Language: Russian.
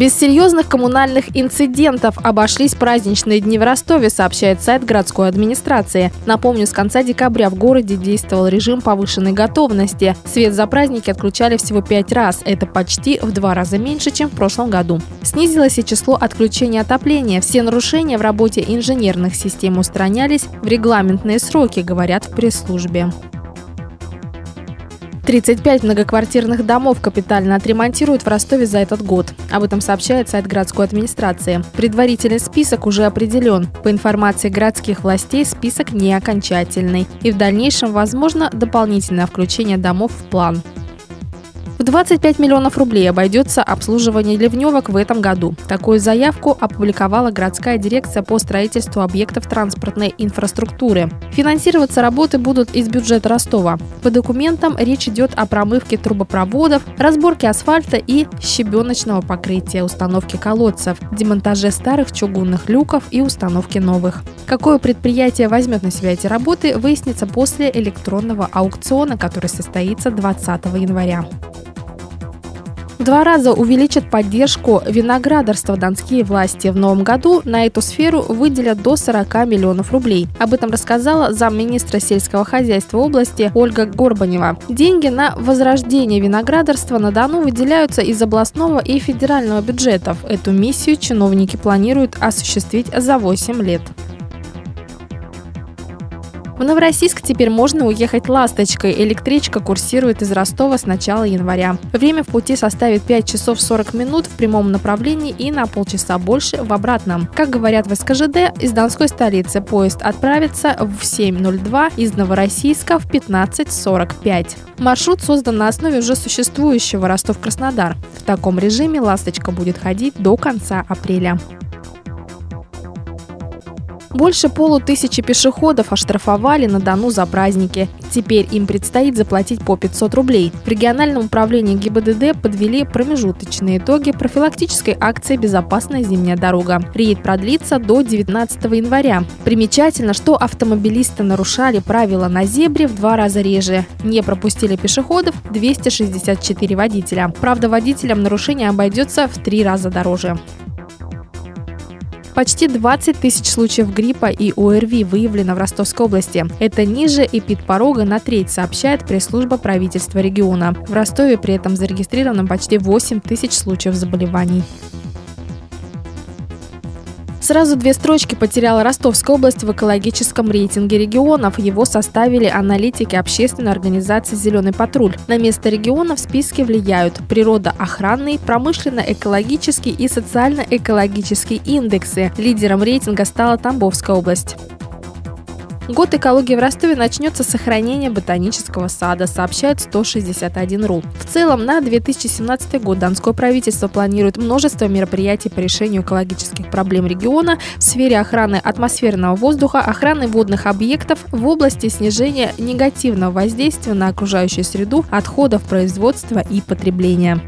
Без серьезных коммунальных инцидентов обошлись праздничные дни в Ростове, сообщает сайт городской администрации. Напомню, с конца декабря в городе действовал режим повышенной готовности. Свет за праздники отключали всего пять раз. Это почти в два раза меньше, чем в прошлом году. Снизилось и число отключений отопления. Все нарушения в работе инженерных систем устранялись в регламентные сроки, говорят в пресс-службе. 35 многоквартирных домов капитально отремонтируют в Ростове за этот год. Об этом сообщает сайт городской администрации. Предварительный список уже определен. По информации городских властей, список не окончательный. И в дальнейшем возможно дополнительное включение домов в план. В 25 миллионов рублей обойдется обслуживание ливневок в этом году. Такую заявку опубликовала городская дирекция по строительству объектов транспортной инфраструктуры. Финансироваться работы будут из бюджета Ростова. По документам речь идет о промывке трубопроводов, разборке асфальта и щебеночного покрытия, установке колодцев, демонтаже старых чугунных люков и установке новых. Какое предприятие возьмет на себя эти работы, выяснится после электронного аукциона, который состоится 20 января. В два раза увеличат поддержку виноградарства донские власти. В новом году на эту сферу выделят до 40 миллионов рублей. Об этом рассказала замминистра сельского хозяйства области Ольга Горбанева. Деньги на возрождение виноградарства на Дону выделяются из областного и федерального бюджетов. Эту миссию чиновники планируют осуществить за 8 лет. В Новороссийск теперь можно уехать «Ласточкой». Электричка курсирует из Ростова с начала января. Время в пути составит 5 часов 40 минут в прямом направлении и на полчаса больше в обратном. Как говорят в СКЖД, из Донской столицы поезд отправится в 7.02, из Новороссийска в 15.45. Маршрут создан на основе уже существующего Ростов-Краснодар. В таком режиме «Ласточка» будет ходить до конца апреля. Больше полутысячи пешеходов оштрафовали на Дону за праздники. Теперь им предстоит заплатить по 500 рублей. В региональном управлении ГИБДД подвели промежуточные итоги профилактической акции «Безопасная зимняя дорога». Рейд продлится до 19 января. Примечательно, что автомобилисты нарушали правила на зебре в два раза реже. Не пропустили пешеходов 264 водителя. Правда, водителям нарушение обойдется в три раза дороже. Почти 20 тысяч случаев гриппа и ОРВИ выявлено в Ростовской области. Это ниже эпидпорога на треть, сообщает пресс-служба правительства региона. В Ростове при этом зарегистрировано почти 8 тысяч случаев заболеваний. Сразу две строчки потеряла Ростовская область в экологическом рейтинге регионов. Его составили аналитики общественной организации «Зеленый патруль». На место региона в списке влияют природоохранный, промышленно-экологический и социально-экологический индексы. Лидером рейтинга стала Тамбовская область. Год экологии в Ростове начнется с сохранения ботанического сада, сообщает 161.ru. В целом, на 2017 год Донское правительство планирует множество мероприятий по решению экологических проблем региона в сфере охраны атмосферного воздуха, охраны водных объектов в области снижения негативного воздействия на окружающую среду, отходов производства и потребления.